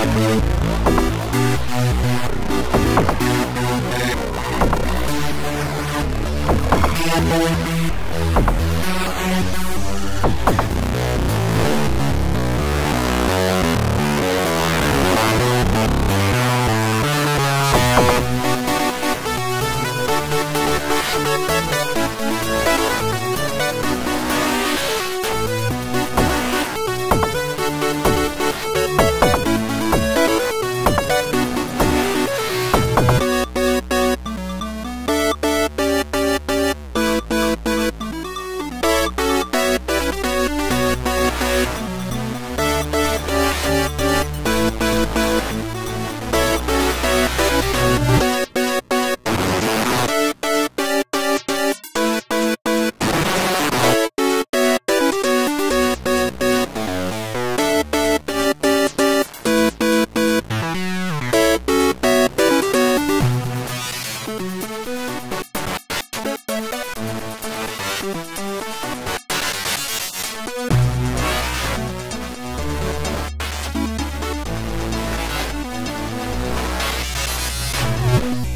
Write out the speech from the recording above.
Música